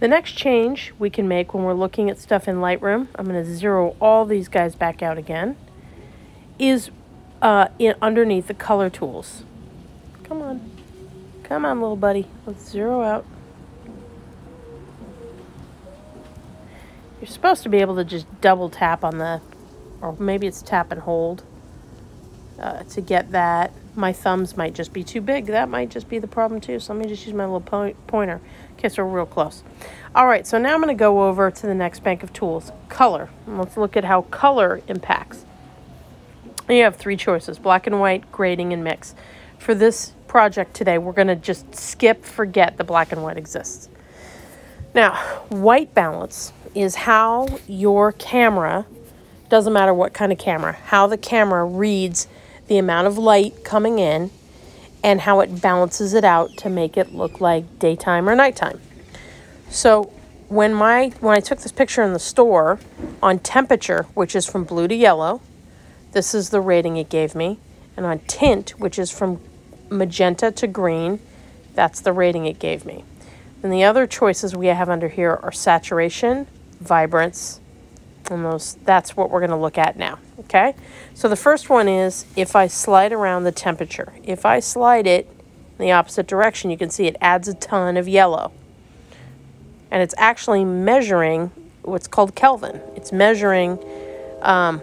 The next change we can make when we're looking at stuff in Lightroom, I'm going to zero all these guys back out again, is uh, in, underneath the color tools. Come on. Come on, little buddy. Let's zero out. You're supposed to be able to just double tap on the, or maybe it's tap and hold uh, to get that. My thumbs might just be too big. That might just be the problem too. So let me just use my little po pointer. Okay, so we're real close. All right, so now I'm going to go over to the next bank of tools, color. Let's look at how color impacts. You have three choices, black and white, grading, and mix. For this project today, we're going to just skip, forget the black and white exists. Now, white balance is how your camera, doesn't matter what kind of camera, how the camera reads the amount of light coming in and how it balances it out to make it look like daytime or nighttime. So when my when I took this picture in the store on temperature, which is from blue to yellow, this is the rating it gave me. And on tint, which is from magenta to green, that's the rating it gave me. And the other choices we have under here are saturation, vibrance, and those that's what we're going to look at now, okay? So the first one is if I slide around the temperature. If I slide it in the opposite direction, you can see it adds a ton of yellow. And it's actually measuring what's called Kelvin. It's measuring um,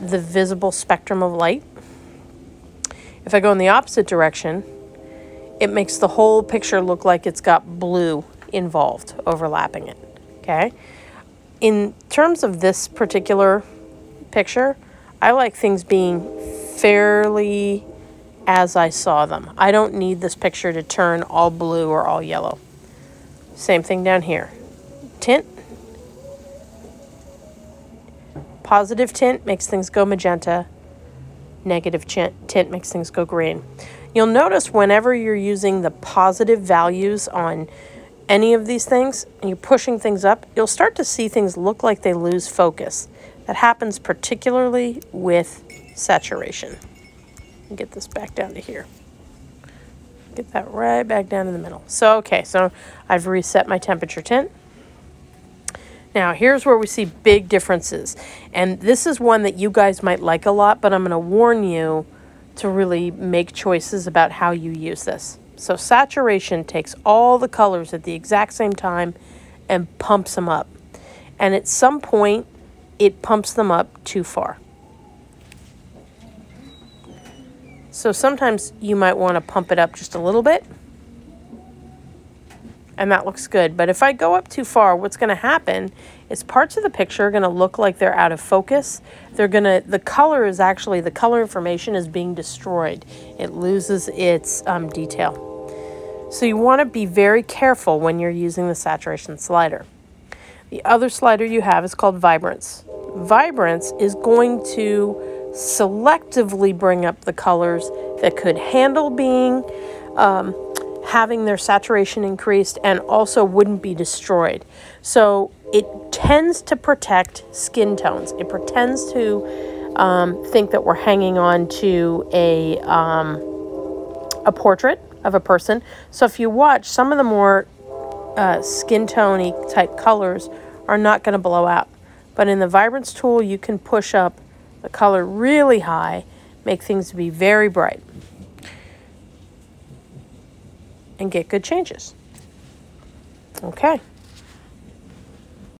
the visible spectrum of light. If I go in the opposite direction, it makes the whole picture look like it's got blue involved, overlapping it. Okay? In terms of this particular picture, I like things being fairly as I saw them. I don't need this picture to turn all blue or all yellow. Same thing down here. Tint, Positive tint makes things go magenta. Negative tint makes things go green. You'll notice whenever you're using the positive values on any of these things and you're pushing things up, you'll start to see things look like they lose focus. That happens particularly with saturation. Get this back down to here. Get that right back down in the middle. So, okay, so I've reset my temperature tint. Now, here's where we see big differences. And this is one that you guys might like a lot, but I'm going to warn you to really make choices about how you use this. So saturation takes all the colors at the exact same time and pumps them up. And at some point, it pumps them up too far. So sometimes you might want to pump it up just a little bit and that looks good. But if I go up too far, what's going to happen is parts of the picture are going to look like they're out of focus. They're going to, the color is actually, the color information is being destroyed. It loses its um, detail. So you want to be very careful when you're using the saturation slider. The other slider you have is called Vibrance. Vibrance is going to selectively bring up the colors that could handle being um, having their saturation increased and also wouldn't be destroyed. So it tends to protect skin tones. It pretends to um, think that we're hanging on to a, um, a portrait of a person. So if you watch, some of the more uh, skin tony type colors are not going to blow out. But in the Vibrance tool, you can push up the color really high, make things be very bright and get good changes. Okay.